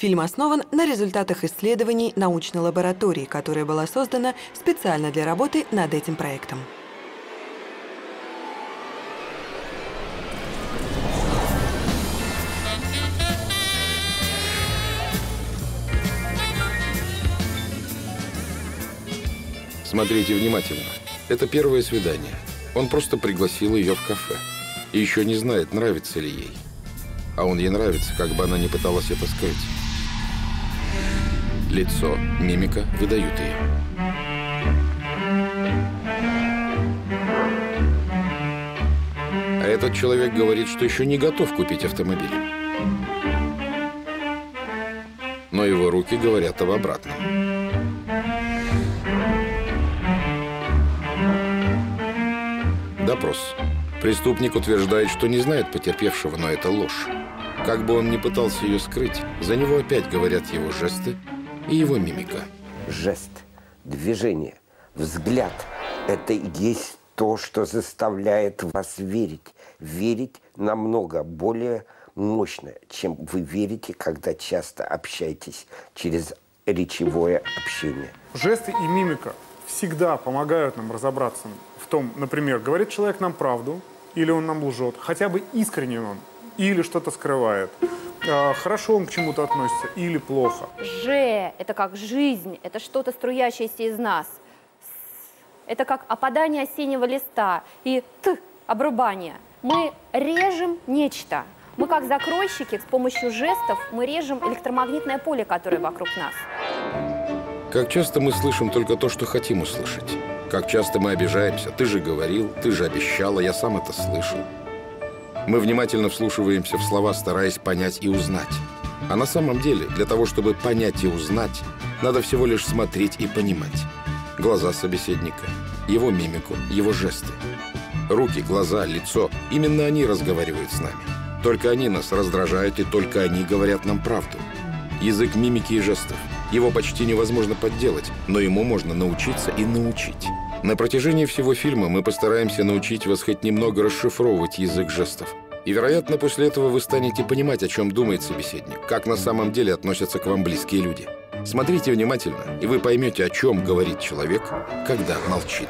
Фильм основан на результатах исследований научной лаборатории, которая была создана специально для работы над этим проектом. Смотрите внимательно. Это первое свидание. Он просто пригласил ее в кафе. И еще не знает, нравится ли ей. А он ей нравится, как бы она ни пыталась это скрыть. Лицо, мимика выдают ее. А этот человек говорит, что еще не готов купить автомобиль. Но его руки говорят об обратном. Допрос. Преступник утверждает, что не знает потерпевшего, но это ложь. Как бы он ни пытался ее скрыть, за него опять говорят его жесты и его мимика. Жест, движение, взгляд – это и есть то, что заставляет вас верить. Верить намного более мощно, чем вы верите, когда часто общаетесь через речевое общение. Жесты и мимика всегда помогают нам разобраться том, например, говорит человек нам правду, или он нам лжет, хотя бы искренне он, или что-то скрывает. А, хорошо он к чему-то относится или плохо. Ж – это как жизнь, это что-то струящееся из нас. Это как опадание осеннего листа. И Т – обрубание. Мы режем нечто. Мы как закройщики, с помощью жестов мы режем электромагнитное поле, которое вокруг нас. Как часто мы слышим только то, что хотим услышать. Как часто мы обижаемся. Ты же говорил, ты же обещала, я сам это слышал. Мы внимательно вслушиваемся в слова, стараясь понять и узнать. А на самом деле, для того, чтобы понять и узнать, надо всего лишь смотреть и понимать. Глаза собеседника, его мимику, его жесты. Руки, глаза, лицо – именно они разговаривают с нами. Только они нас раздражают, и только они говорят нам правду. Язык мимики и жестов. Его почти невозможно подделать, но ему можно научиться и научить. На протяжении всего фильма мы постараемся научить вас хоть немного расшифровывать язык жестов. И, вероятно, после этого вы станете понимать, о чем думает собеседник, как на самом деле относятся к вам близкие люди. Смотрите внимательно, и вы поймете, о чем говорит человек, когда молчит.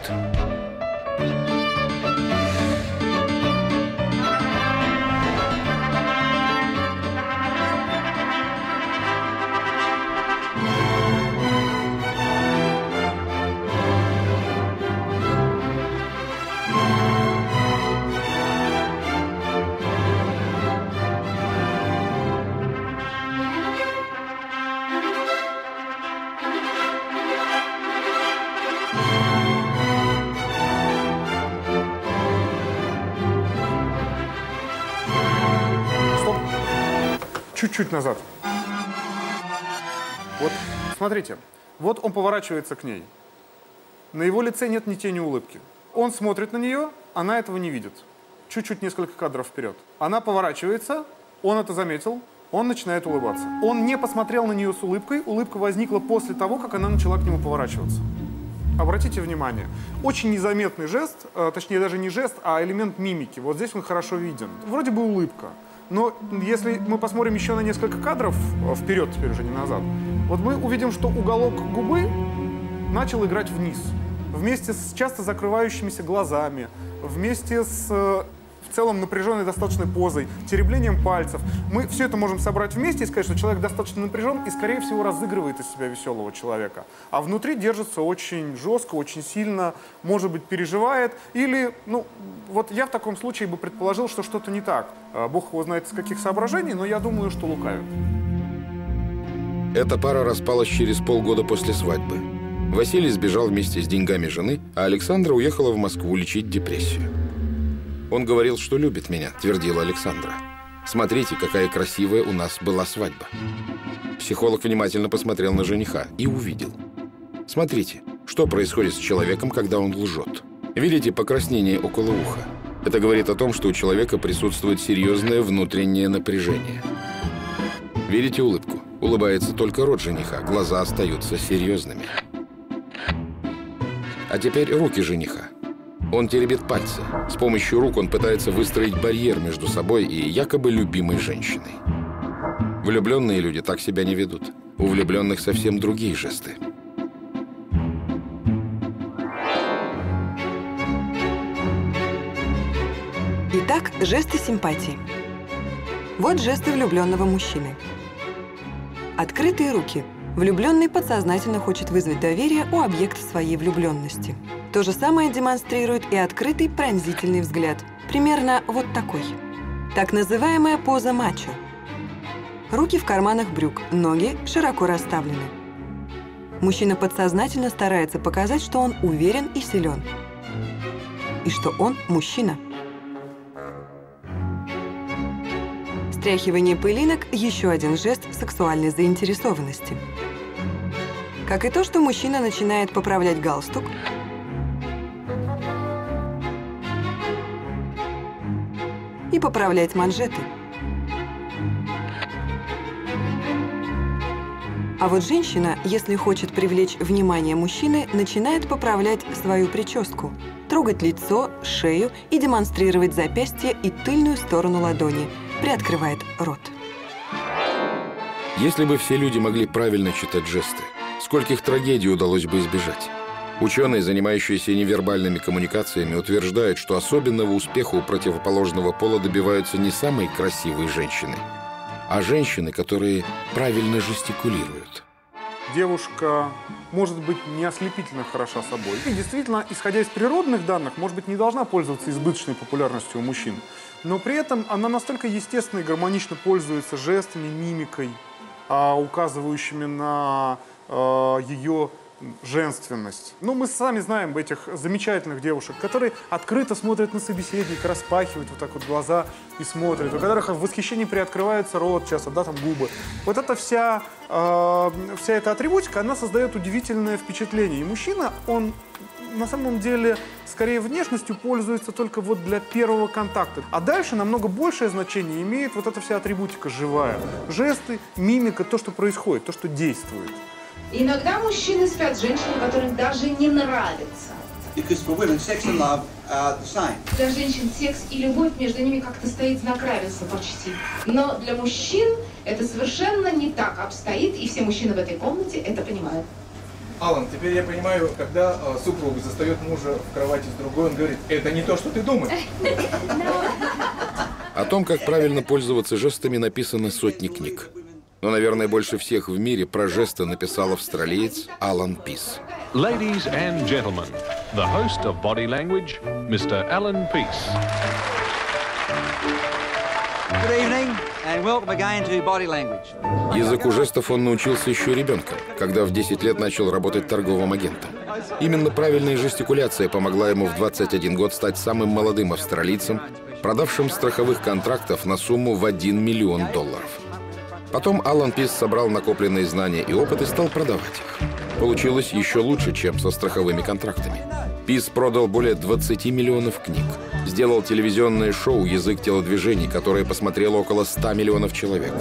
Чуть-чуть назад. Вот, смотрите, вот он поворачивается к ней. На его лице нет ни тени улыбки. Он смотрит на нее, она этого не видит. Чуть-чуть несколько кадров вперед. Она поворачивается, он это заметил, он начинает улыбаться. Он не посмотрел на нее с улыбкой, улыбка возникла после того, как она начала к нему поворачиваться. Обратите внимание, очень незаметный жест, э, точнее даже не жест, а элемент мимики. Вот здесь он хорошо виден. Вроде бы улыбка. Но если мы посмотрим еще на несколько кадров э, вперед, теперь уже не назад, вот мы увидим, что уголок губы начал играть вниз. Вместе с часто закрывающимися глазами, вместе с э, целом напряженной достаточной позой, тереблением пальцев. Мы все это можем собрать вместе и сказать, что человек достаточно напряжен и, скорее всего, разыгрывает из себя веселого человека. А внутри держится очень жестко, очень сильно, может быть, переживает. Или, ну, вот я в таком случае бы предположил, что что-то не так. А, Бог его знает из каких соображений, но я думаю, что лукавит. Эта пара распалась через полгода после свадьбы. Василий сбежал вместе с деньгами жены, а Александра уехала в Москву лечить депрессию. «Он говорил, что любит меня», — твердила Александра. «Смотрите, какая красивая у нас была свадьба». Психолог внимательно посмотрел на жениха и увидел. «Смотрите, что происходит с человеком, когда он лжет. Видите покраснение около уха? Это говорит о том, что у человека присутствует серьезное внутреннее напряжение. Видите улыбку? Улыбается только рот жениха, глаза остаются серьезными. А теперь руки жениха. Он теребит пальцы. С помощью рук он пытается выстроить барьер между собой и якобы любимой женщиной. Влюбленные люди так себя не ведут. У влюбленных совсем другие жесты. Итак, жесты симпатии. Вот жесты влюбленного мужчины. Открытые руки. Влюбленный подсознательно хочет вызвать доверие у объекта своей влюбленности. То же самое демонстрирует и открытый пронзительный взгляд. Примерно вот такой. Так называемая поза мачо. Руки в карманах брюк, ноги широко расставлены. Мужчина подсознательно старается показать, что он уверен и силен. И что он мужчина. Стряхивание пылинок – еще один жест сексуальной заинтересованности. Как и то, что мужчина начинает поправлять галстук, и поправлять манжеты. А вот женщина, если хочет привлечь внимание мужчины, начинает поправлять свою прическу, трогать лицо, шею и демонстрировать запястье и тыльную сторону ладони, приоткрывает рот. Если бы все люди могли правильно читать жесты, скольких трагедий удалось бы избежать? Ученые, занимающиеся невербальными коммуникациями, утверждают, что особенного успеха у противоположного пола добиваются не самые красивые женщины, а женщины, которые правильно жестикулируют. Девушка может быть не ослепительно хороша собой. И действительно, исходя из природных данных, может быть, не должна пользоваться избыточной популярностью у мужчин. Но при этом она настолько естественно и гармонично пользуется жестами, мимикой, а, указывающими на а, ее женственность. Ну, мы сами знаем этих замечательных девушек, которые открыто смотрят на собеседника, распахивают вот так вот глаза и смотрят, у которых в восхищении приоткрывается рот часто, да, там губы. Вот эта вся, э, вся эта атрибутика, она создает удивительное впечатление. И мужчина, он на самом деле скорее внешностью пользуется только вот для первого контакта. А дальше намного большее значение имеет вот эта вся атрибутика живая. Жесты, мимика, то, что происходит, то, что действует. Иногда мужчины спят с женщинами, которым даже не нравится. Because for women, sex and love are the same. Для женщин секс и любовь между ними как-то стоит знак равенства почти. Но для мужчин это совершенно не так обстоит, и все мужчины в этой комнате это понимают. Алан, теперь я понимаю, когда э, супруг застает мужа в кровати с другой, он говорит, это не то, что ты думаешь. О том, как правильно пользоваться жестами, написано сотни книг. Но, наверное, больше всех в мире про жесты написал австралиец Алан Пис. Ladies and gentlemen, the host of Body Language, Mr. Alan Peace. Good evening and welcome again to Body Language. Языку жестов он научился еще ребенком, когда в 10 лет начал работать торговым агентом. Именно правильная жестикуляция помогла ему в 21 год стать самым молодым австралийцем, продавшим страховых контрактов на сумму в 1 миллион долларов. Потом Алан Пис собрал накопленные знания и опыт и стал продавать их. Получилось еще лучше, чем со страховыми контрактами. Пис продал более 20 миллионов книг. Сделал телевизионное шоу «Язык телодвижений», которое посмотрело около 100 миллионов человек.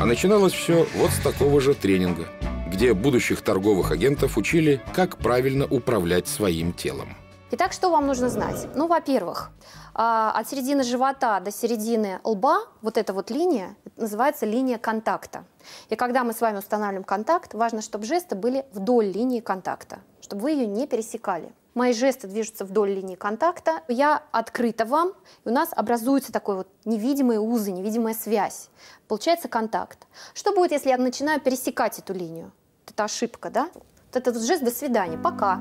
А начиналось все вот с такого же тренинга, где будущих торговых агентов учили, как правильно управлять своим телом. Итак, что вам нужно знать? Ну, во-первых, а, от середины живота до середины лба вот эта вот линия называется линия контакта. И когда мы с вами устанавливаем контакт, важно, чтобы жесты были вдоль линии контакта, чтобы вы ее не пересекали. Мои жесты движутся вдоль линии контакта. Я открыта вам, и у нас образуется такой вот невидимые узы, невидимая связь. Получается контакт. Что будет, если я начинаю пересекать эту линию? Это ошибка, да? Вот этот жест «до свидания», «пока».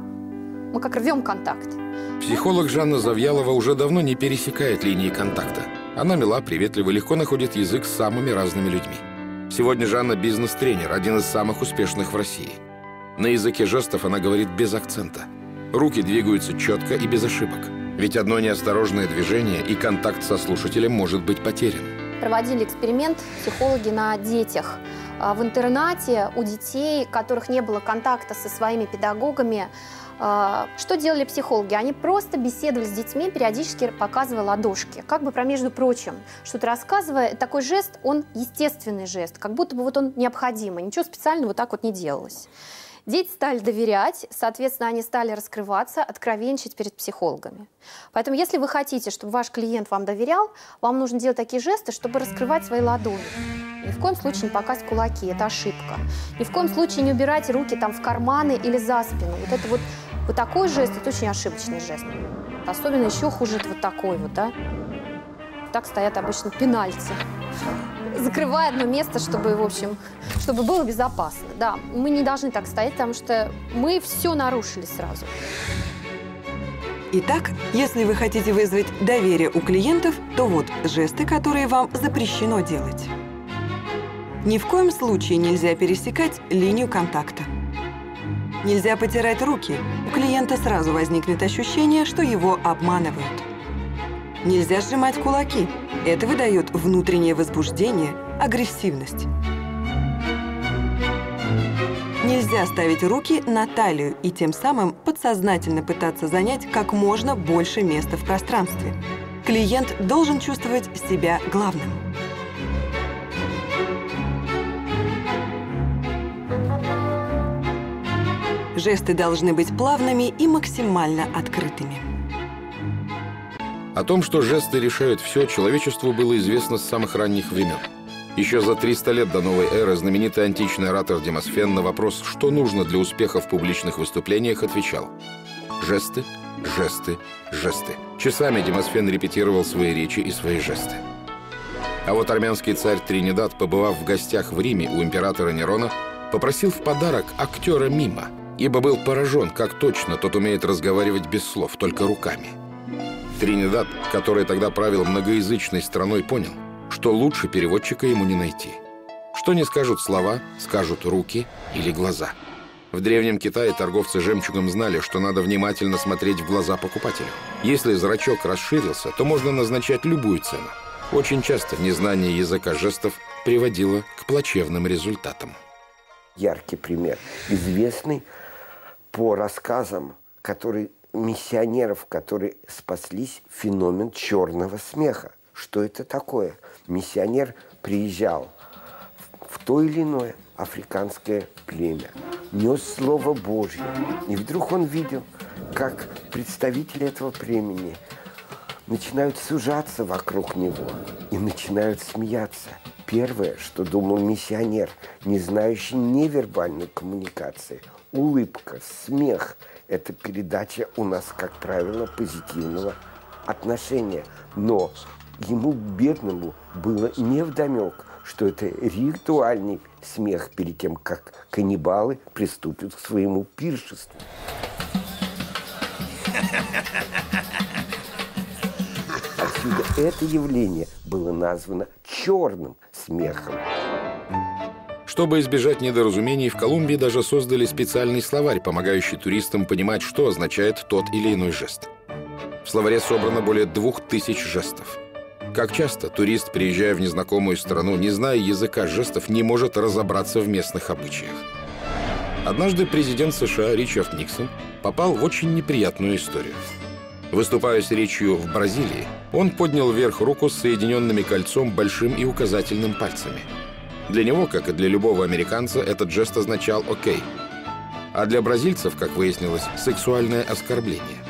Мы как рвем контакт. Психолог Жанна Завьялова уже давно не пересекает линии контакта. Она мила, приветлива, легко находит язык с самыми разными людьми. Сегодня Жанна бизнес-тренер, один из самых успешных в России. На языке жестов она говорит без акцента. Руки двигаются четко и без ошибок. Ведь одно неосторожное движение и контакт со слушателем может быть потерян. Проводили эксперимент психологи на детях. А в интернате у детей, которых не было контакта со своими педагогами, а, что делали психологи? Они просто беседовали с детьми, периодически показывая ладошки. Как бы, про между прочим, что-то рассказывая, такой жест, он естественный жест, как будто бы вот он необходимый. Ничего специального вот так вот не делалось. Дети стали доверять, соответственно, они стали раскрываться, откровенничать перед психологами. Поэтому, если вы хотите, чтобы ваш клиент вам доверял, вам нужно делать такие жесты, чтобы раскрывать свои ладони. Ни в коем случае не показывать кулаки, это ошибка. Ни в коем случае не убирать руки там в карманы или за спину. Вот это вот, вот такой жест, это очень ошибочный жест. Особенно еще хуже вот такой вот, да. Так стоят обычно пенальти. Закрывая одно место, чтобы, в общем, чтобы было безопасно. Да, мы не должны так стоять, потому что мы все нарушили сразу. Итак, если вы хотите вызвать доверие у клиентов, то вот жесты, которые вам запрещено делать. Ни в коем случае нельзя пересекать линию контакта. Нельзя потирать руки. У клиента сразу возникнет ощущение, что его обманывают. Нельзя сжимать кулаки. Это выдает внутреннее возбуждение, агрессивность. Нельзя ставить руки на талию и тем самым подсознательно пытаться занять как можно больше места в пространстве. Клиент должен чувствовать себя главным. Жесты должны быть плавными и максимально открытыми. О том, что жесты решают все, человечеству было известно с самых ранних времен. Еще за 300 лет до новой эры знаменитый античный оратор Демосфен на вопрос, что нужно для успеха в публичных выступлениях, отвечал «Жесты, жесты, жесты». Часами Демосфен репетировал свои речи и свои жесты. А вот армянский царь Тринидад, побывав в гостях в Риме у императора Нерона, попросил в подарок актера Мима, ибо был поражен, как точно тот умеет разговаривать без слов, только руками. Тринидад, который тогда правил многоязычной страной, понял, что лучше переводчика ему не найти. Что не скажут слова, скажут руки или глаза. В Древнем Китае торговцы жемчугом знали, что надо внимательно смотреть в глаза покупателю. Если зрачок расширился, то можно назначать любую цену. Очень часто незнание языка жестов приводило к плачевным результатам. Яркий пример. Известный по рассказам, который миссионеров, которые спаслись, феномен черного смеха. Что это такое? Миссионер приезжал в то или иное африканское племя, нес Слово Божье. И вдруг он видел, как представители этого племени начинают сужаться вокруг него и начинают смеяться. Первое, что думал миссионер, не знающий невербальной коммуникации, улыбка, смех – это передача у нас, как правило, позитивного отношения. Но ему, бедному, было невдомек, что это ритуальный смех перед тем, как каннибалы приступят к своему пиршеству. Отсюда это явление было названо черным смехом. Чтобы избежать недоразумений, в Колумбии даже создали специальный словарь, помогающий туристам понимать, что означает тот или иной жест. В словаре собрано более двух тысяч жестов. Как часто турист, приезжая в незнакомую страну, не зная языка жестов, не может разобраться в местных обычаях. Однажды президент США Ричард Никсон попал в очень неприятную историю. Выступая с речью в Бразилии, он поднял вверх руку с соединенными кольцом большим и указательным пальцами – для него, как и для любого американца, этот жест означал «окей». А для бразильцев, как выяснилось, сексуальное оскорбление.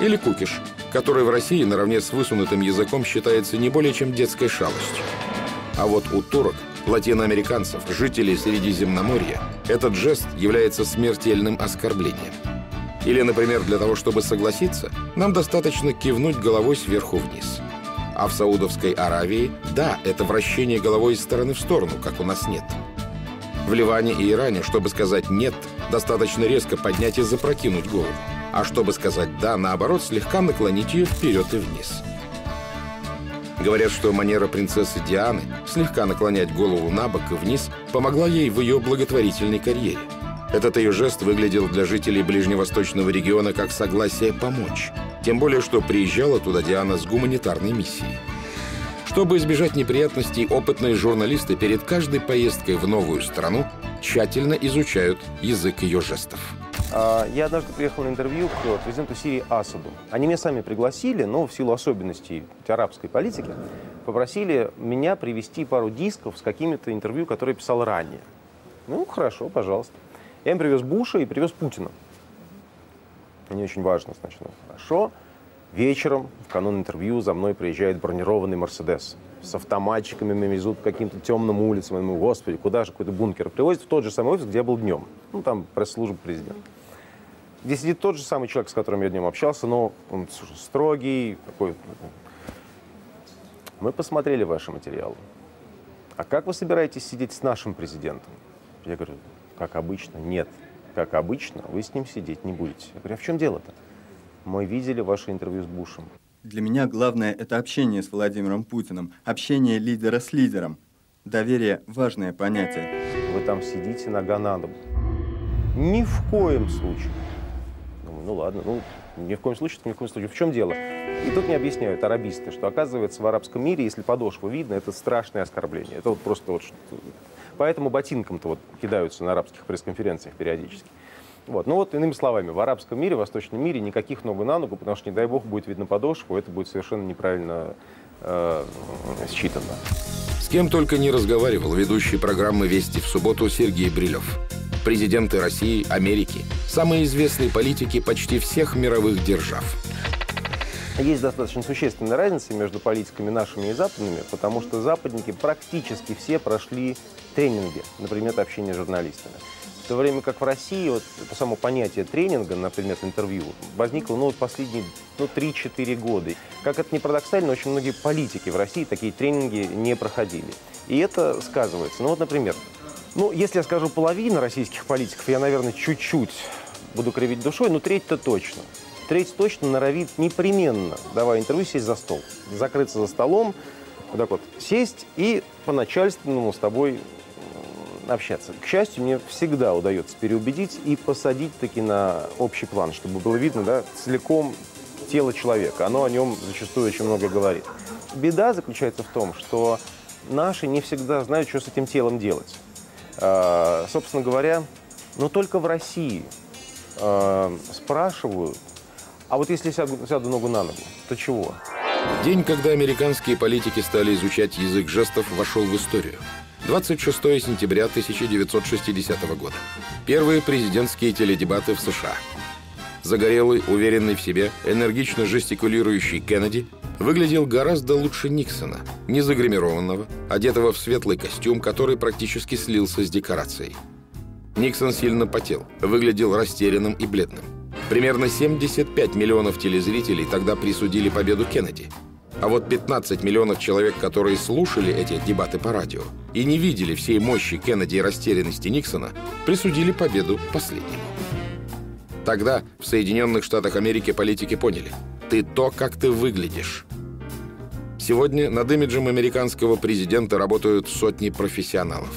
Или кукиш, который в России наравне с высунутым языком считается не более чем детской шалостью. А вот у турок, латиноамериканцев, жителей Средиземноморья, этот жест является смертельным оскорблением. Или, например, для того, чтобы согласиться, нам достаточно кивнуть головой сверху вниз – а в Саудовской Аравии, да, это вращение головой из стороны в сторону, как у нас нет. В Ливане и Иране, чтобы сказать «нет», достаточно резко поднять и запрокинуть голову. А чтобы сказать «да», наоборот, слегка наклонить ее вперед и вниз. Говорят, что манера принцессы Дианы слегка наклонять голову на бок и вниз помогла ей в ее благотворительной карьере. Этот ее жест выглядел для жителей ближневосточного региона как согласие помочь – тем более, что приезжала туда Диана с гуманитарной миссией. Чтобы избежать неприятностей, опытные журналисты перед каждой поездкой в новую страну тщательно изучают язык ее жестов. А, я однажды приехал на интервью к президенту Сирии Асаду. Они меня сами пригласили, но в силу особенностей арабской политики попросили меня привести пару дисков с какими-то интервью, которые писал ранее. Ну, хорошо, пожалуйста. Я им привез Буша и привез Путина не очень важно сначала. Хорошо. Вечером, в канун интервью, за мной приезжает бронированный «Мерседес». с автоматчиками меня везут по каким-то темным улицам. Я думаю, господи, куда же какой-то бункер привозят в тот же самый офис, где я был днем. Ну, там пресс-служба президента. Где сидит тот же самый человек, с которым я днем общался, но он строгий, такой. Мы посмотрели ваши материалы. А как вы собираетесь сидеть с нашим президентом? Я говорю, как обычно, нет. Как обычно, вы с ним сидеть не будете. Я говорю, а в чем дело-то? Мы видели ваше интервью с Бушем. Для меня главное – это общение с Владимиром Путиным, общение лидера с лидером. Доверие – важное понятие. Вы там сидите нога на ногу. Ни в коем случае. Думаю, ну ладно, ну ни в коем случае, ни в коем случае. В чем дело? И тут мне объясняют арабисты, что оказывается в арабском мире, если подошву видно, это страшное оскорбление. Это вот просто вот... Поэтому ботинком-то вот кидаются на арабских пресс-конференциях периодически. Вот. Ну вот, иными словами, в арабском мире, в восточном мире никаких ногу на ногу, потому что, не дай бог, будет видно подошву, это будет совершенно неправильно э, считано. С кем только не разговаривал ведущий программы «Вести» в субботу Сергей Брилев. Президенты России, Америки, самые известные политики почти всех мировых держав. Есть достаточно существенная разница между политиками нашими и западными, потому что западники практически все прошли тренинги на предмет общения с журналистами то время как в России вот это само понятие тренинга на предмет интервью возникло ну, вот последние ну, 3-4 года. Как это не парадоксально, очень многие политики в России такие тренинги не проходили. И это сказывается. Ну вот, например, ну, если я скажу половина российских политиков, я, наверное, чуть-чуть буду кривить душой, но треть-то точно. Треть точно норовит непременно, давая интервью, сесть за стол. Закрыться за столом, вот так вот сесть и по начальственному с тобой общаться. К счастью, мне всегда удается переубедить и посадить таки на общий план, чтобы было видно да, целиком тело человека. Оно о нем зачастую очень много говорит. Беда заключается в том, что наши не всегда знают, что с этим телом делать. А, собственно говоря, но только в России а, спрашивают, а вот если сяду, сяду ногу на ногу, то чего? День, когда американские политики стали изучать язык жестов, вошел в историю. 26 сентября 1960 года. Первые президентские теледебаты в США. Загорелый, уверенный в себе, энергично жестикулирующий Кеннеди выглядел гораздо лучше Никсона, не загримированного, одетого в светлый костюм, который практически слился с декорацией. Никсон сильно потел, выглядел растерянным и бледным. Примерно 75 миллионов телезрителей тогда присудили победу Кеннеди – а вот 15 миллионов человек, которые слушали эти дебаты по радио и не видели всей мощи Кеннеди и растерянности Никсона, присудили победу последнему. Тогда в Соединенных Штатах Америки политики поняли – ты то, как ты выглядишь. Сегодня над имиджем американского президента работают сотни профессионалов.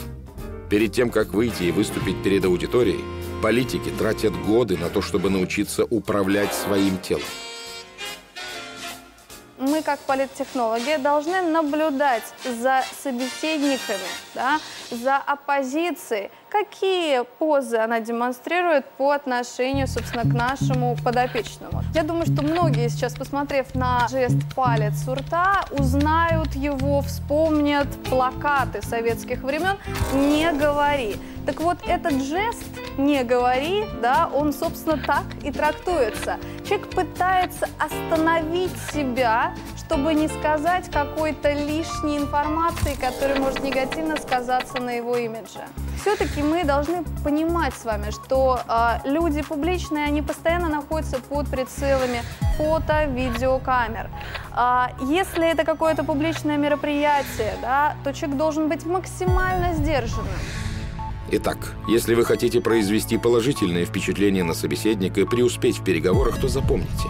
Перед тем, как выйти и выступить перед аудиторией, политики тратят годы на то, чтобы научиться управлять своим телом мы, как политтехнологи, должны наблюдать за собеседниками, да, за оппозицией, какие позы она демонстрирует по отношению, собственно, к нашему подопечному. Я думаю, что многие сейчас, посмотрев на жест палец у рта, узнают его, вспомнят плакаты советских времен «Не говори». Так вот, этот жест «не говори», да, он, собственно, так и трактуется. Человек пытается остановить себя, чтобы не сказать какой-то лишней информации, которая может негативно сказаться на его имидже. Все-таки мы должны понимать с вами, что э, люди публичные, они постоянно находятся под прицелами фото, видеокамер. Э, если это какое-то публичное мероприятие, да, то человек должен быть максимально сдержанным. Итак, если вы хотите произвести положительное впечатление на собеседника и преуспеть в переговорах, то запомните.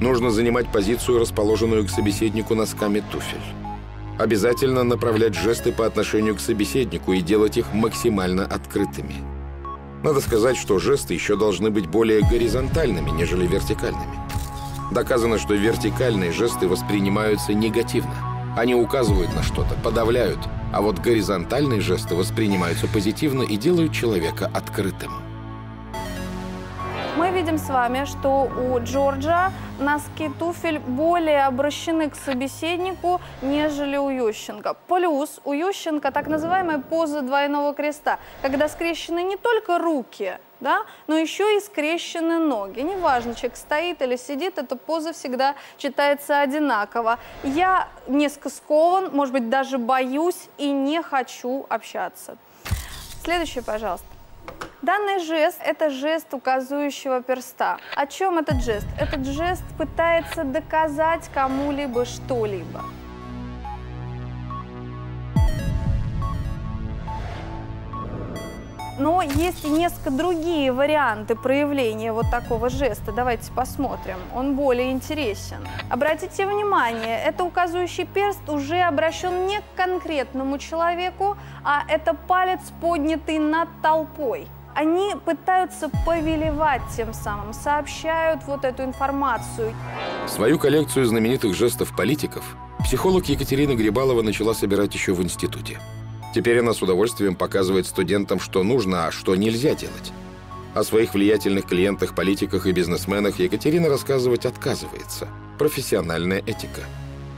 Нужно занимать позицию, расположенную к собеседнику носками туфель. Обязательно направлять жесты по отношению к собеседнику и делать их максимально открытыми. Надо сказать, что жесты еще должны быть более горизонтальными, нежели вертикальными. Доказано, что вертикальные жесты воспринимаются негативно. Они указывают на что-то, подавляют, а вот горизонтальные жесты воспринимаются позитивно и делают человека открытым. Мы видим с вами, что у Джорджа носки туфель более обращены к собеседнику, нежели у Ющенко. Плюс у Ющенко так называемая поза двойного креста, когда скрещены не только руки, да, но еще и скрещены ноги. Неважно, человек стоит или сидит, эта поза всегда читается одинаково. Я несколько скован, может быть, даже боюсь и не хочу общаться. Следующий, пожалуйста. Данный жест – это жест указывающего перста. О чем этот жест? Этот жест пытается доказать кому-либо что-либо. Но есть несколько другие варианты проявления вот такого жеста. Давайте посмотрим. Он более интересен. Обратите внимание, это указывающий перст уже обращен не к конкретному человеку, а это палец, поднятый над толпой. Они пытаются повелевать тем самым, сообщают вот эту информацию. Свою коллекцию знаменитых жестов политиков психолог Екатерина Грибалова начала собирать еще в институте. Теперь она с удовольствием показывает студентам, что нужно, а что нельзя делать. О своих влиятельных клиентах, политиках и бизнесменах Екатерина рассказывать отказывается. Профессиональная этика.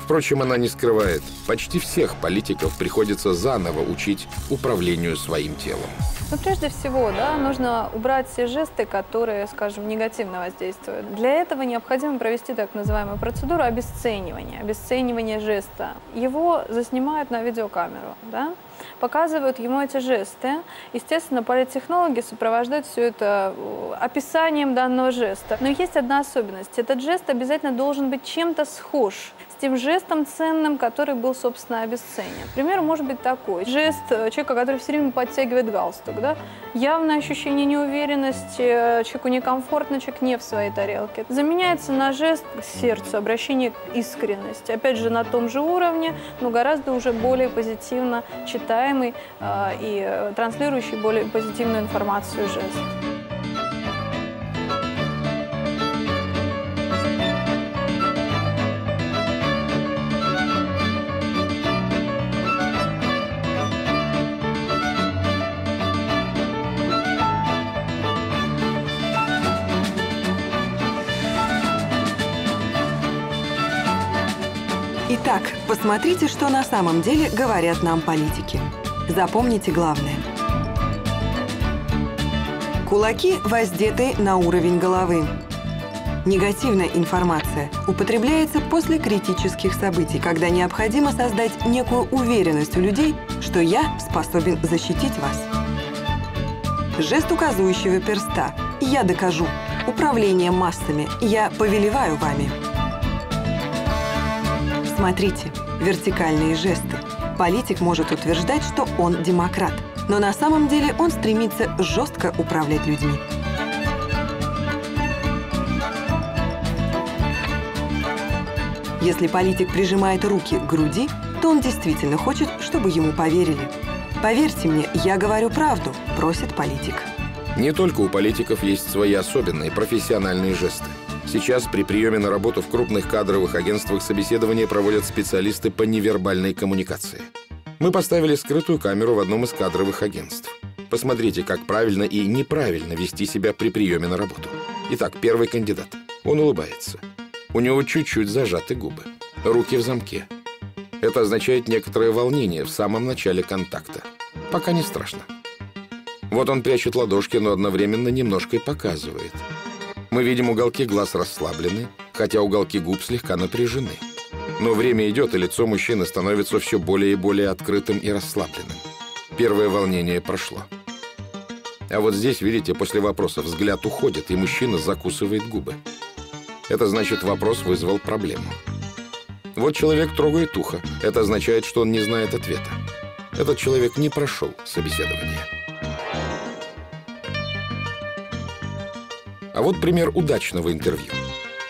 Впрочем, она не скрывает, почти всех политиков приходится заново учить управлению своим телом. Ну, прежде всего, да, нужно убрать все жесты, которые, скажем, негативно воздействуют. Для этого необходимо провести так называемую процедуру обесценивания, обесценивания жеста. Его заснимают на видеокамеру, да, показывают ему эти жесты. Естественно, политтехнологи сопровождают все это э, описанием данного жеста. Но есть одна особенность. Этот жест обязательно должен быть чем-то схож тем жестом ценным, который был, собственно, обесценен. Пример может быть такой. Жест э, человека, который все время подтягивает галстук. Да? Явное ощущение неуверенности, э, человеку некомфортно, человек не в своей тарелке. Заменяется на жест к сердцу, обращение к искренности. Опять же, на том же уровне, но гораздо уже более позитивно читаемый э, и транслирующий более позитивную информацию жест. Посмотрите, что на самом деле говорят нам политики. Запомните главное. Кулаки воздеты на уровень головы. Негативная информация употребляется после критических событий, когда необходимо создать некую уверенность у людей, что я способен защитить вас. Жест указывающего перста «Я докажу». Управление массами «Я повелеваю вами». Смотрите, вертикальные жесты. Политик может утверждать, что он демократ, но на самом деле он стремится жестко управлять людьми. Если политик прижимает руки к груди, то он действительно хочет, чтобы ему поверили. «Поверьте мне, я говорю правду», – просит политик. Не только у политиков есть свои особенные профессиональные жесты. Сейчас при приеме на работу в крупных кадровых агентствах собеседования проводят специалисты по невербальной коммуникации. Мы поставили скрытую камеру в одном из кадровых агентств. Посмотрите, как правильно и неправильно вести себя при приеме на работу. Итак, первый кандидат. Он улыбается. У него чуть-чуть зажаты губы. Руки в замке. Это означает некоторое волнение в самом начале контакта. Пока не страшно. Вот он прячет ладошки, но одновременно немножко и показывает. Мы видим уголки глаз расслаблены, хотя уголки губ слегка напряжены. Но время идет, и лицо мужчины становится все более и более открытым и расслабленным. Первое волнение прошло. А вот здесь, видите, после вопроса взгляд уходит, и мужчина закусывает губы. Это значит, вопрос вызвал проблему. Вот человек трогает ухо. Это означает, что он не знает ответа. Этот человек не прошел собеседование. А вот пример удачного интервью.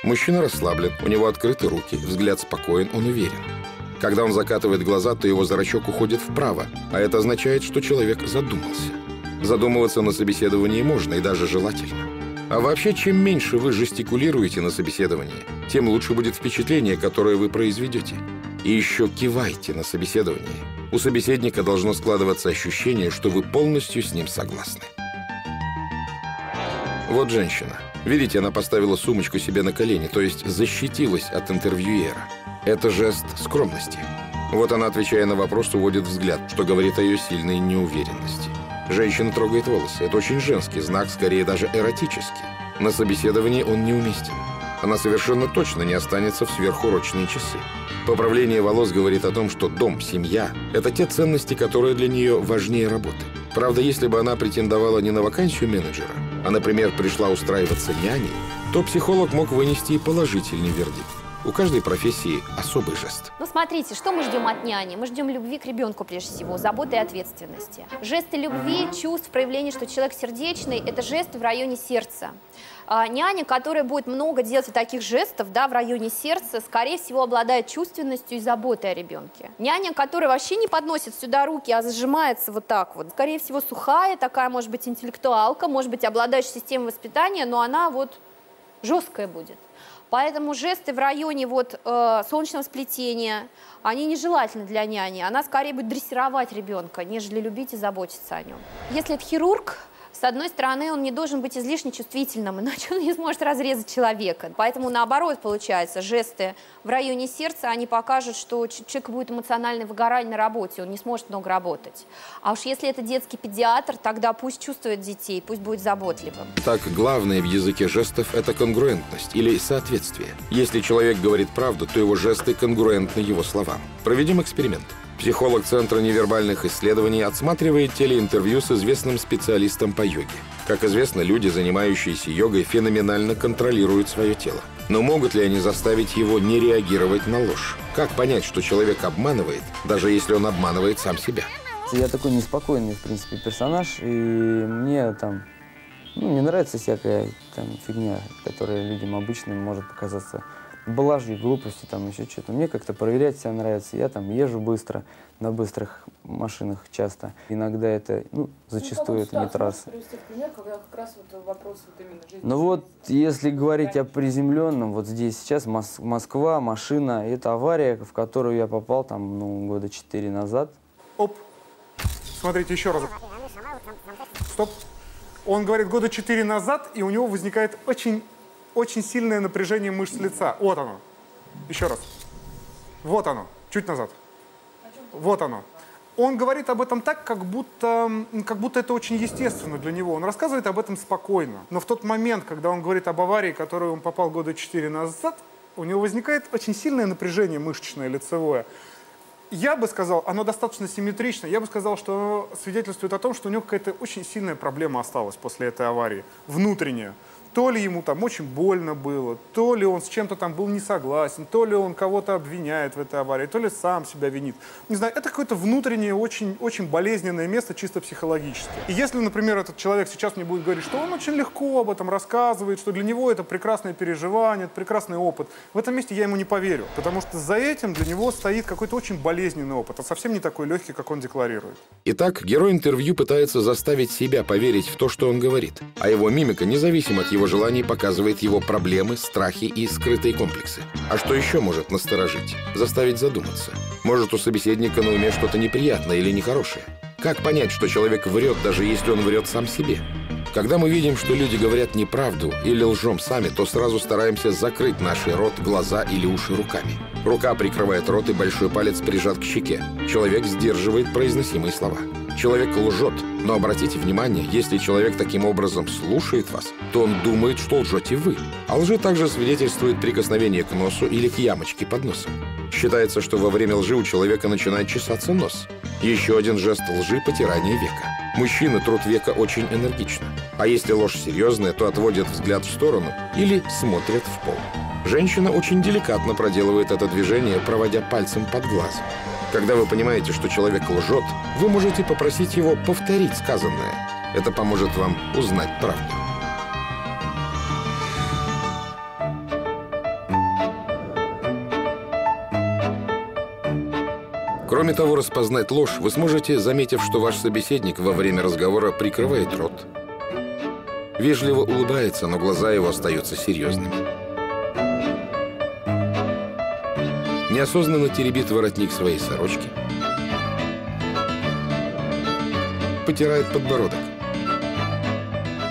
Мужчина расслаблен, у него открыты руки, взгляд спокоен, он уверен. Когда он закатывает глаза, то его зрачок уходит вправо, а это означает, что человек задумался. Задумываться на собеседовании можно и даже желательно. А вообще, чем меньше вы жестикулируете на собеседовании, тем лучше будет впечатление, которое вы произведете. И еще кивайте на собеседовании. У собеседника должно складываться ощущение, что вы полностью с ним согласны. Вот женщина. Видите, она поставила сумочку себе на колени, то есть защитилась от интервьюера. Это жест скромности. Вот она, отвечая на вопрос, уводит взгляд, что говорит о ее сильной неуверенности. Женщина трогает волосы. Это очень женский знак, скорее даже эротический. На собеседовании он неуместен. Она совершенно точно не останется в сверхурочные часы. Поправление волос говорит о том, что дом, семья – это те ценности, которые для нее важнее работы. Правда, если бы она претендовала не на вакансию менеджера, а, например, пришла устраиваться няней, то психолог мог вынести положительный вердикт. У каждой профессии особый жест. Ну, смотрите, что мы ждем от няни? Мы ждем любви к ребенку, прежде всего, заботы и ответственности. Жесты любви, чувств, проявления, что человек сердечный – это жесты в районе сердца. А, няня, которая будет много делать таких жестов да, в районе сердца, скорее всего, обладает чувственностью и заботой о ребенке. Няня, которая вообще не подносит сюда руки, а зажимается вот так вот, скорее всего, сухая, такая, может быть, интеллектуалка, может быть, обладающая системой воспитания, но она вот жесткая будет. Поэтому жесты в районе вот, э, солнечного сплетения, они нежелательны для няни. Она скорее будет дрессировать ребенка, нежели любить и заботиться о нем. Если это хирург, с одной стороны, он не должен быть излишне чувствительным, иначе он не сможет разрезать человека. Поэтому наоборот получается, жесты в районе сердца, они покажут, что у человека будет эмоциональное выгорание на работе, он не сможет много работать. А уж если это детский педиатр, тогда пусть чувствует детей, пусть будет заботливым. Так, главное в языке жестов – это конгруентность или соответствие. Если человек говорит правду, то его жесты конгруентны его словам. Проведем эксперимент. Психолог Центра невербальных исследований отсматривает телеинтервью с известным специалистом по йоге. Как известно, люди, занимающиеся йогой, феноменально контролируют свое тело. Но могут ли они заставить его не реагировать на ложь? Как понять, что человек обманывает, даже если он обманывает сам себя? Я такой неспокойный, в принципе, персонаж, и мне там ну, не нравится всякая там фигня, которая людям обычным может показаться блажью, глупости, там еще что-то. Мне как-то проверять себя нравится. Я там езжу быстро, на быстрых машинах часто. Иногда это, ну, зачастую ну, это не трасса. Ну вот, если говорить о приземленном, вот здесь сейчас Мос Москва, машина, это авария, в которую я попал там, ну, года четыре назад. Оп. Смотрите, еще раз. Стоп. Он говорит года четыре назад, и у него возникает очень очень сильное напряжение мышц лица. Вот оно. Еще раз. Вот оно. Чуть назад. Вот оно. Он говорит об этом так, как будто, как будто это очень естественно для него. Он рассказывает об этом спокойно. Но в тот момент, когда он говорит об аварии, в которую он попал года четыре назад, у него возникает очень сильное напряжение мышечное, лицевое. Я бы сказал, оно достаточно симметрично. Я бы сказал, что оно свидетельствует о том, что у него какая-то очень сильная проблема осталась после этой аварии. Внутренняя то ли ему там очень больно было, то ли он с чем-то там был не согласен, то ли он кого-то обвиняет в этой аварии, то ли сам себя винит. Не знаю, это какое-то внутреннее, очень, очень болезненное место, чисто психологически. И если, например, этот человек сейчас мне будет говорить, что он очень легко об этом рассказывает, что для него это прекрасное переживание, это прекрасный опыт, в этом месте я ему не поверю, потому что за этим для него стоит какой-то очень болезненный опыт, а совсем не такой легкий, как он декларирует. Итак, герой интервью пытается заставить себя поверить в то, что он говорит, а его мимика, независимо от его его желаний показывает его проблемы, страхи и скрытые комплексы. А что еще может насторожить? Заставить задуматься. Может, у собеседника на уме что-то неприятное или нехорошее? Как понять, что человек врет, даже если он врет сам себе? Когда мы видим, что люди говорят неправду или лжем сами, то сразу стараемся закрыть наш рот, глаза или уши руками. Рука прикрывает рот и большой палец прижат к щеке. Человек сдерживает произносимые слова. Человек лжет, но обратите внимание, если человек таким образом слушает вас, то он думает, что лжете вы. А лжи также свидетельствует прикосновение к носу или к ямочке под носом. Считается, что во время лжи у человека начинает чесаться нос. Еще один жест лжи – потирание века. Мужчины труд века очень энергично. А если ложь серьезная, то отводят взгляд в сторону или смотрят в пол. Женщина очень деликатно проделывает это движение, проводя пальцем под глазом. Когда вы понимаете, что человек лжет, вы можете попросить его повторить сказанное. Это поможет вам узнать правду. Кроме того, распознать ложь вы сможете, заметив, что ваш собеседник во время разговора прикрывает рот. Вежливо улыбается, но глаза его остаются серьезными. Неосознанно теребит воротник своей сорочки, потирает подбородок,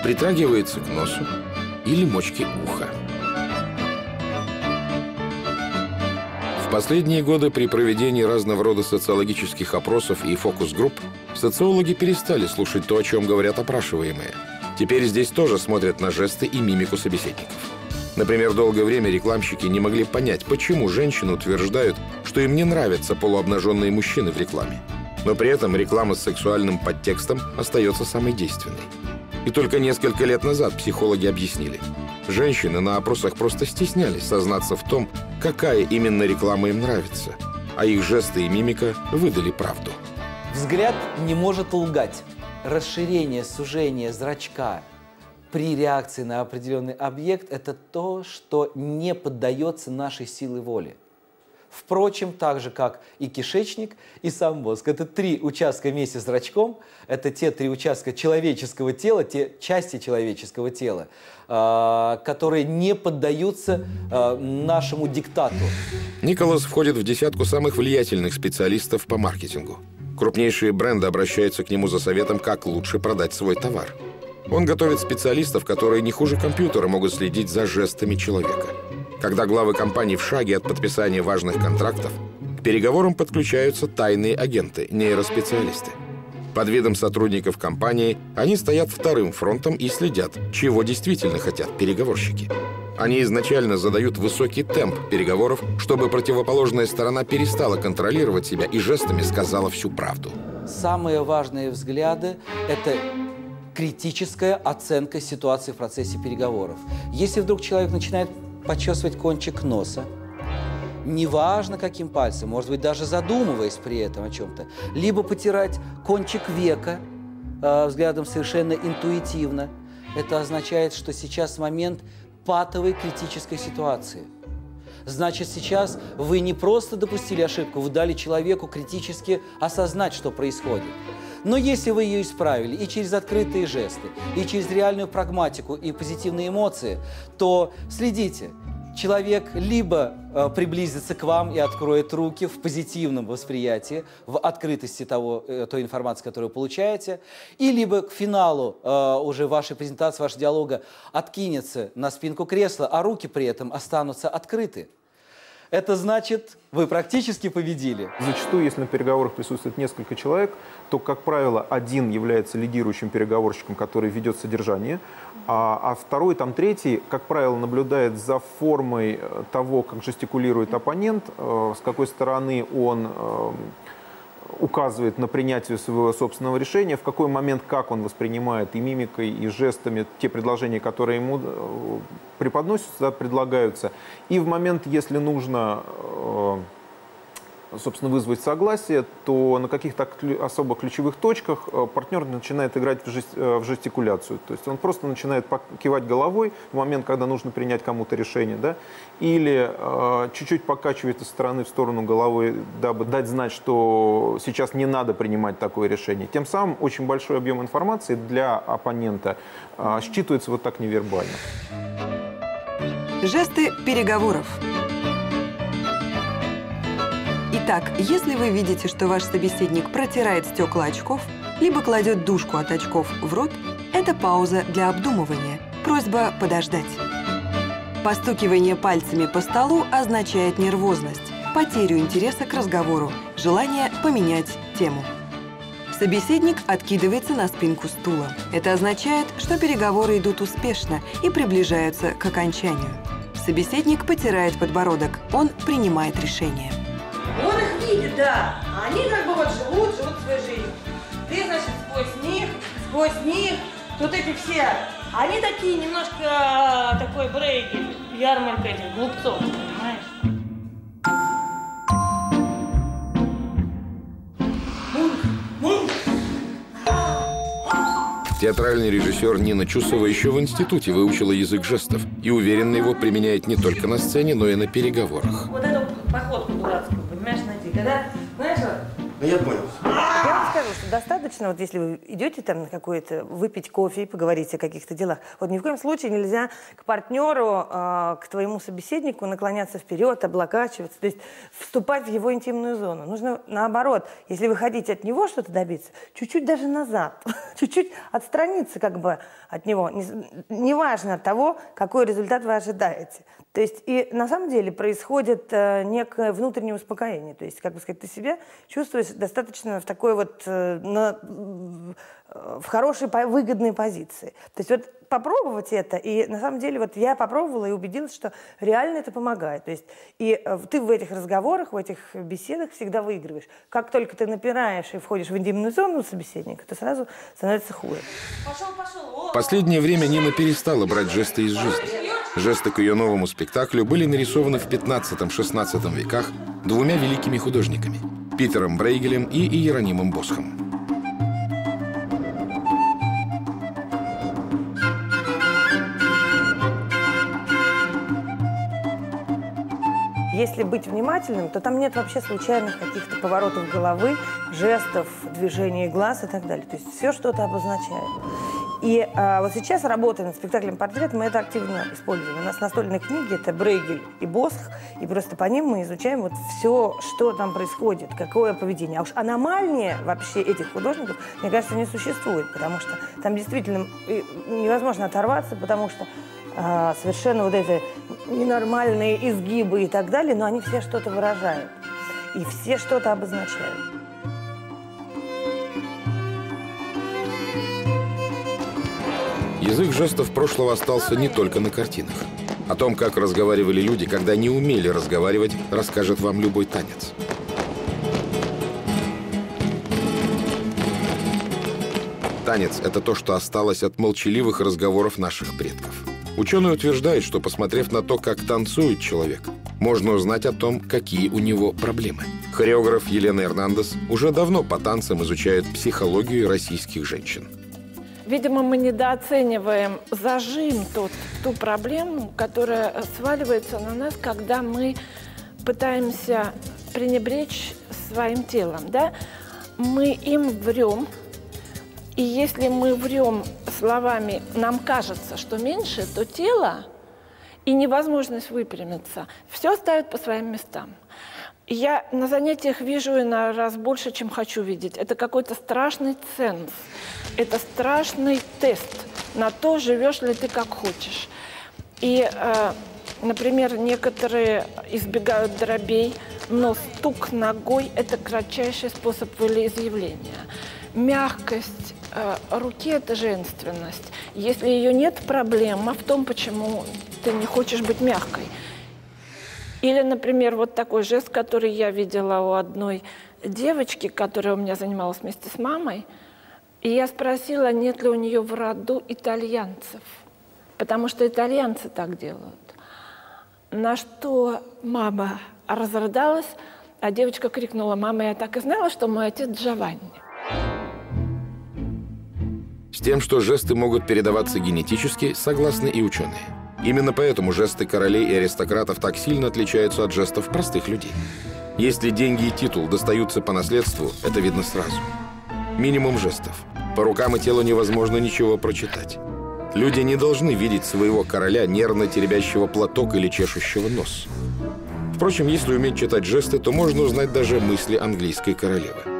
притрагивается к носу или мочке уха. В последние годы при проведении разного рода социологических опросов и фокус-групп Социологи перестали слушать то, о чем говорят опрашиваемые. Теперь здесь тоже смотрят на жесты и мимику собеседников. Например, долгое время рекламщики не могли понять, почему женщины утверждают, что им не нравятся полуобнаженные мужчины в рекламе. Но при этом реклама с сексуальным подтекстом остается самой действенной. И только несколько лет назад психологи объяснили. Женщины на опросах просто стеснялись сознаться в том, какая именно реклама им нравится. А их жесты и мимика выдали правду. Взгляд не может лгать. Расширение, сужение зрачка при реакции на определенный объект – это то, что не поддается нашей силы воли. Впрочем, так же, как и кишечник, и сам мозг. Это три участка вместе с зрачком. Это те три участка человеческого тела, те части человеческого тела, э, которые не поддаются э, нашему диктату. Николас входит в десятку самых влиятельных специалистов по маркетингу. Крупнейшие бренды обращаются к нему за советом, как лучше продать свой товар. Он готовит специалистов, которые не хуже компьютера могут следить за жестами человека. Когда главы компаний в шаге от подписания важных контрактов, к переговорам подключаются тайные агенты, нейроспециалисты. Под видом сотрудников компании они стоят вторым фронтом и следят, чего действительно хотят переговорщики. Они изначально задают высокий темп переговоров, чтобы противоположная сторона перестала контролировать себя и жестами сказала всю правду. Самые важные взгляды – это критическая оценка ситуации в процессе переговоров. Если вдруг человек начинает почесывать кончик носа, неважно каким пальцем, может быть, даже задумываясь при этом о чем-то, либо потирать кончик века э, взглядом совершенно интуитивно. Это означает, что сейчас момент патовой критической ситуации. Значит, сейчас вы не просто допустили ошибку, вы дали человеку критически осознать, что происходит. Но если вы ее исправили и через открытые жесты, и через реальную прагматику и позитивные эмоции, то следите, человек либо э, приблизится к вам и откроет руки в позитивном восприятии, в открытости того, э, той информации, которую вы получаете, и либо к финалу э, уже вашей презентации, вашего диалога откинется на спинку кресла, а руки при этом останутся открыты. Это значит, вы практически победили. Зачастую, если на переговорах присутствует несколько человек, то, как правило, один является лидирующим переговорщиком, который ведет содержание, а, а второй, там третий, как правило, наблюдает за формой э, того, как жестикулирует оппонент, э, с какой стороны он э, указывает на принятие своего собственного решения, в какой момент, как он воспринимает и мимикой, и жестами те предложения, которые ему э, преподносятся, предлагаются. И в момент, если нужно э, собственно, вызвать согласие, то на каких-то особо ключевых точках э, партнер начинает играть э, в, жестикуляцию. То есть он просто начинает кивать головой в момент, когда нужно принять кому-то решение, да, или э, чуть-чуть покачивает из стороны в сторону головы, дабы дать знать, что сейчас не надо принимать такое решение. Тем самым очень большой объем информации для оппонента э, считывается вот так невербально. Жесты переговоров. Итак, если вы видите, что ваш собеседник протирает стекла очков, либо кладет дужку от очков в рот, это пауза для обдумывания, просьба подождать. Постукивание пальцами по столу означает нервозность, потерю интереса к разговору, желание поменять тему. Собеседник откидывается на спинку стула. Это означает, что переговоры идут успешно и приближаются к окончанию. Собеседник потирает подбородок, он принимает решение. Он их видит, да. А они как бы вот живут, живут своей жизнью. Ты, значит, сквозь них, сквозь них, тут эти все, они такие немножко такой брейки, ярмарка этих глупцов, понимаешь? Театральный режиссер Нина Чусова еще в институте выучила язык жестов и уверенно его применяет не только на сцене, но и на переговорах. Вот эту походку дурацкую. Когда, знаешь, да я понял. Достаточно, вот если вы идете там на какое-то, выпить кофе и поговорить о каких-то делах, вот ни в коем случае нельзя к партнеру, э, к твоему собеседнику наклоняться вперед, облокачиваться, то есть вступать в его интимную зону. Нужно наоборот, если вы хотите от него что-то добиться, чуть-чуть даже назад, чуть-чуть отстраниться как бы от него, неважно не от того, какой результат вы ожидаете. То есть и на самом деле происходит э, некое внутреннее успокоение. То есть, как бы сказать, ты себя чувствуешь достаточно в такой вот э, на, в хорошей, по- выгодной позиции. То есть вот попробовать это, и на самом деле вот я попробовала и убедилась, что реально это помогает. То есть и э, ты в этих разговорах, в этих беседах всегда выигрываешь. Как только ты напираешь и входишь в интимную зону собеседника, то сразу становится хуже. Последнее время Нина перестала брать жесты из жизни. Жесты к ее новому спектаклю были нарисованы в 15-16 веках двумя великими художниками – Питером Брейгелем и Иеронимом Босхом. Если быть внимательным, то там нет вообще случайных каких-то поворотов головы, жестов, движений глаз и так далее. То есть все что-то обозначает. И а, вот сейчас, работая над спектаклем «Портрет», мы это активно используем. У нас настольные книги – это Брейгель и Босх, и просто по ним мы изучаем вот все, что там происходит, какое поведение. А уж аномальнее вообще этих художников, мне кажется, не существует, потому что там действительно и невозможно оторваться, потому что а, совершенно вот эти ненормальные изгибы и так далее, но они все что-то выражают. И все что-то обозначают. Язык жестов прошлого остался не только на картинах. О том, как разговаривали люди, когда не умели разговаривать, расскажет вам любой танец. Танец – это то, что осталось от молчаливых разговоров наших предков. Ученые утверждают, что, посмотрев на то, как танцует человек, можно узнать о том, какие у него проблемы. Хореограф Елена Эрнандес уже давно по танцам изучает психологию российских женщин. Видимо, мы недооцениваем зажим, тот, ту проблему, которая сваливается на нас, когда мы пытаемся пренебречь своим телом. Да? Мы им врем, и если мы врем словами «нам кажется, что меньше», то тело и невозможность выпрямиться все ставят по своим местам. Я на занятиях вижу и на раз больше, чем хочу видеть. Это какой-то страшный ценз. Это страшный тест на то, живешь ли ты как хочешь. И, э, например, некоторые избегают дробей, но стук ногой – это кратчайший способ волеизъявления. Мягкость руки – это женственность. Если ее нет, проблема в том, почему ты не хочешь быть мягкой. Или, например, вот такой жест, который я видела у одной девочки, которая у меня занималась вместе с мамой. И я спросила, нет ли у нее в роду итальянцев, потому что итальянцы так делают. На что мама разрыдалась, а девочка крикнула, мама, я так и знала, что мой отец Джованни. С тем, что жесты могут передаваться генетически, согласны и ученые. Именно поэтому жесты королей и аристократов так сильно отличаются от жестов простых людей. Если деньги и титул достаются по наследству, это видно сразу. Минимум жестов. По рукам и телу невозможно ничего прочитать. Люди не должны видеть своего короля, нервно теребящего платок или чешущего нос. Впрочем, если уметь читать жесты, то можно узнать даже мысли английской королевы.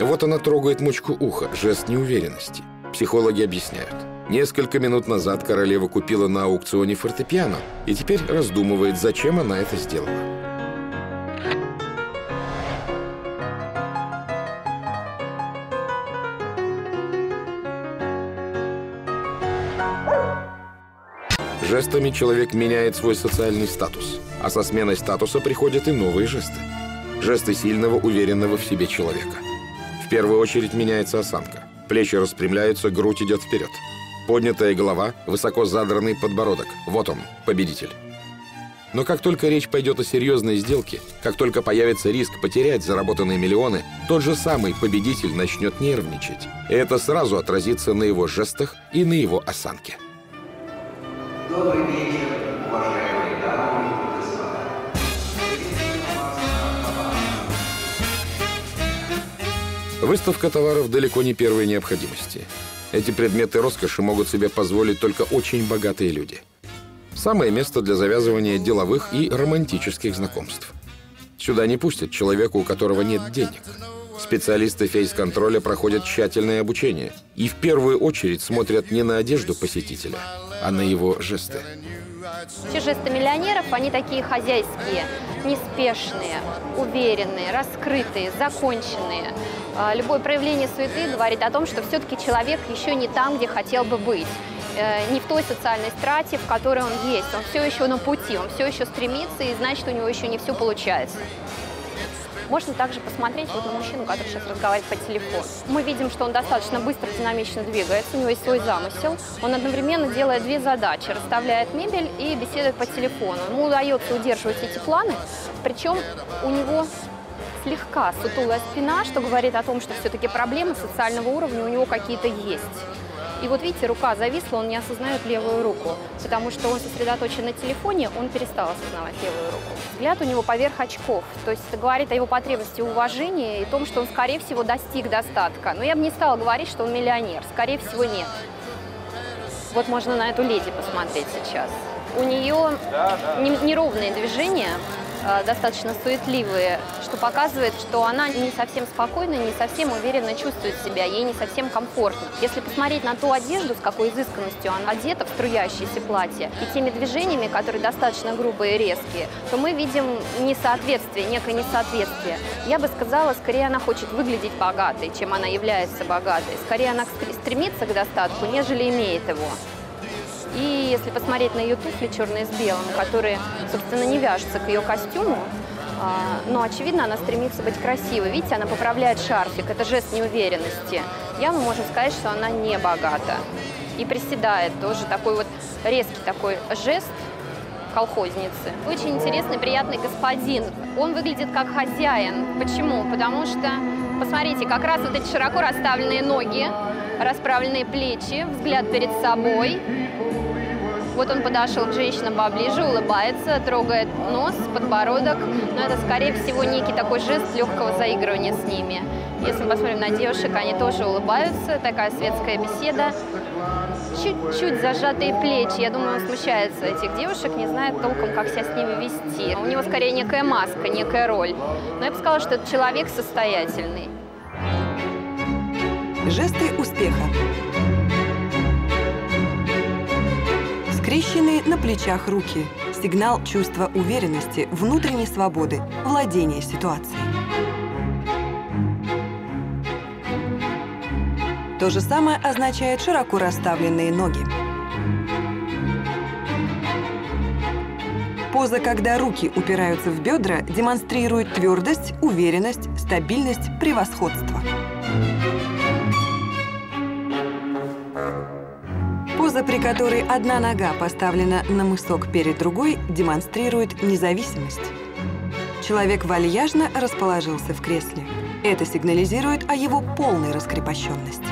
Вот она трогает мочку уха, жест неуверенности. Психологи объясняют. Несколько минут назад королева купила на аукционе фортепиано и теперь раздумывает, зачем она это сделала. Жестами человек меняет свой социальный статус, а со сменой статуса приходят и новые жесты. Жесты сильного, уверенного в себе человека. Первую очередь меняется осанка. Плечи распрямляются, грудь идет вперед. Поднятая голова, высоко задранный подбородок. Вот он, победитель. Но как только речь пойдет о серьезной сделке, как только появится риск потерять заработанные миллионы, тот же самый победитель начнет нервничать. И это сразу отразится на его жестах и на его осанке. Добрый вечер, Выставка товаров далеко не первой необходимости. Эти предметы роскоши могут себе позволить только очень богатые люди. Самое место для завязывания деловых и романтических знакомств. Сюда не пустят человека, у которого нет денег. Специалисты фейс-контроля проходят тщательное обучение и в первую очередь смотрят не на одежду посетителя, а на его жесты. Все жесты миллионеров, они такие хозяйские, неспешные, уверенные, раскрытые, законченные. А, Любое проявление суеты говорит о том, что все-таки человек еще не там, где хотел бы быть. Э, Не в той социальной страте, в которой он есть. Он все еще на пути, он все еще стремится, и значит, у него еще не все получается. Можно также посмотреть вот на мужчину, который сейчас разговаривает по телефону. Мы видим, что он достаточно быстро, динамично двигается, у него есть свой замысел. Он одновременно делает две задачи, расставляет мебель и беседует по телефону. Ему удается удерживать эти планы, причем у него слегка сутулая спина, что говорит о том, что все-таки проблемы социального уровня у него какие-то есть. И вот видите, рука зависла, он не осознает левую руку, потому что он сосредоточен на телефоне, он перестал осознавать левую руку. Взгляд у него поверх очков, то есть это говорит о его потребности уважения и том, что он, скорее всего, достиг достатка. Но я бы не стала говорить, что он миллионер, скорее всего, нет. Вот можно на эту леди посмотреть сейчас. У нее не- неровные движения, достаточно суетливые, что показывает, что она не совсем спокойно, не совсем уверенно чувствует себя, ей не совсем комфортно. Если посмотреть на ту одежду, с какой изысканностью она одета в струящееся платье, и теми движениями, которые достаточно грубые и резкие, то мы видим несоответствие, некое несоответствие. Я бы сказала, скорее она хочет выглядеть богатой, чем она является богатой. Скорее она стр- стремится к достатку, нежели имеет его. И если посмотреть на ее туфли черные с белым, которые, собственно, не вяжутся к ее костюму, а, но, очевидно, она стремится быть красивой. Видите, она поправляет шарфик, это жест неуверенности. Я мы можем сказать, что она не богата. И приседает тоже такой вот резкий такой жест колхозницы. Очень интересный, приятный господин. Он выглядит как хозяин. Почему? Потому что, посмотрите, как раз вот эти широко расставленные ноги, расправленные плечи, взгляд перед собой. Вот он подошел к женщинам поближе, улыбается, трогает нос, подбородок. Но это, скорее всего, некий такой жест легкого заигрывания с ними. Если мы посмотрим на девушек, они тоже улыбаются. Такая светская беседа. Чуть-чуть зажатые плечи. Я думаю, он смущается этих девушек, не знает толком, как себя с ними вести. У него скорее некая маска, некая роль. Но я бы сказала, что это человек состоятельный. Жесты успеха. Скрещенные на плечах руки. Сигнал чувства уверенности, внутренней свободы, владения ситуацией. То же самое означает широко расставленные ноги. Поза, когда руки упираются в бедра, демонстрирует твердость, уверенность, стабильность, превосходство. Поза, при которой одна нога поставлена на мысок перед другой, демонстрирует независимость. Человек вальяжно расположился в кресле. Это сигнализирует о его полной раскрепощенности.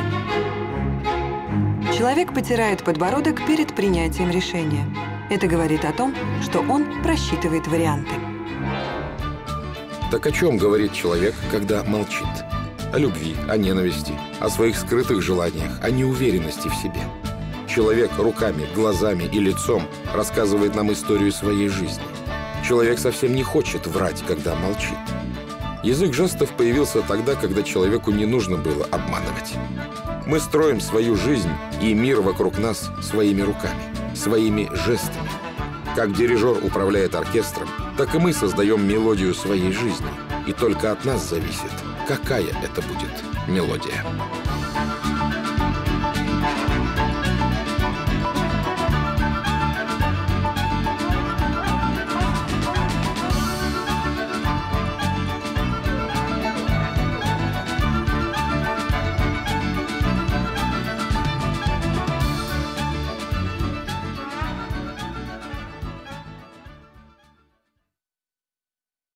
Человек потирает подбородок перед принятием решения. Это говорит о том, что он просчитывает варианты. Так о чем говорит человек, когда молчит? О любви, о ненависти, о своих скрытых желаниях, о неуверенности в себе. Человек руками, глазами и лицом рассказывает нам историю своей жизни. Человек совсем не хочет врать, когда молчит. Язык жестов появился тогда, когда человеку не нужно было обманывать. Мы строим свою жизнь и мир вокруг нас своими руками, своими жестами. Как дирижер управляет оркестром, так и мы создаем мелодию своей жизни. И только от нас зависит, какая это будет мелодия.